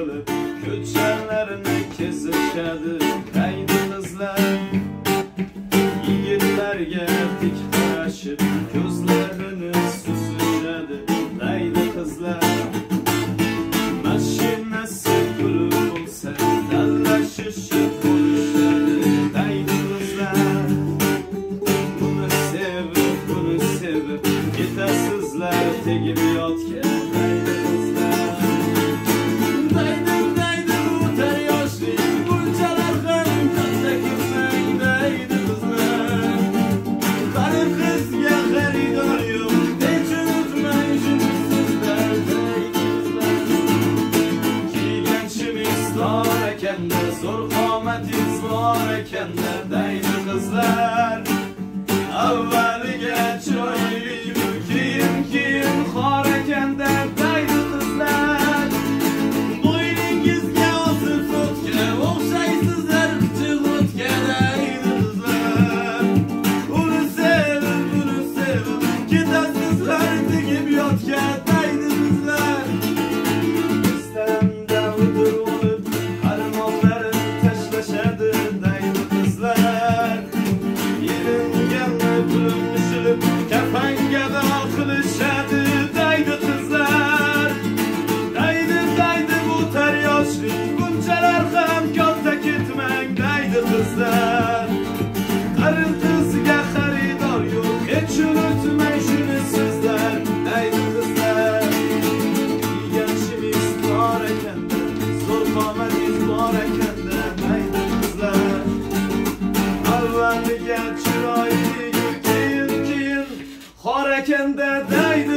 qilib ko'chalarini kezishadi daydi qizlar yigitlarga tik qarashib ko'zlarini suzishadi daydi qizlar mashinasi puli bo'lsa dallashishib bo'lishadi daydi qizlar buni sevib buni sevib ketasizlar tegib zor tor ekanda zo'r qomatingiz bor ekanda daydi qizlar avvaliga chiroyli bu keyin keyin xor ekanda daydi qizlar bo'yningizga osib so'tga o'xshaysizlar pichiq o'tga daydi qizlar uni sevib buni sevib ketasiz Qizlarning qiziga xaridor yo'q. Hech unutmang shuni sizlar Ey qizlar Kiygan shimiz bor ekanda Zo'r qomatingiz bor ekanda Ey qizlar Avvaliga chiroyli keyin keyin Xor ekanda deydi